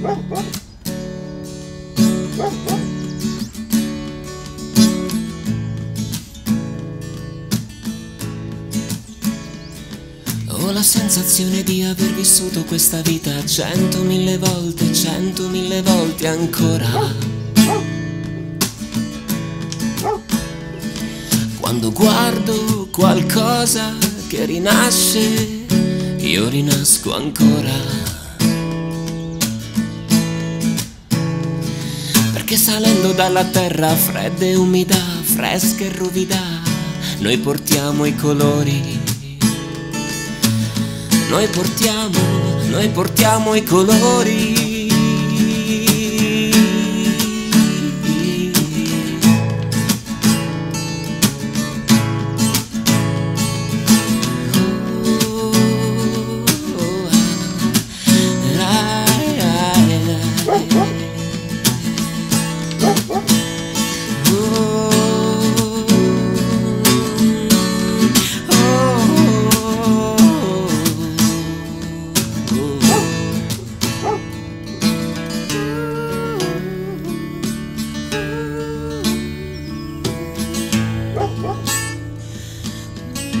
Ho la sensazione di aver vissuto questa vita cento mille volte, cento mille volte ancora. Quando guardo qualcosa che rinasce, io rinasco ancora. Perché salendo dalla terra fredda e umida, fresca e ruvida, noi portiamo i colori noi portiamo, noi portiamo i colori.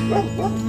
Woo!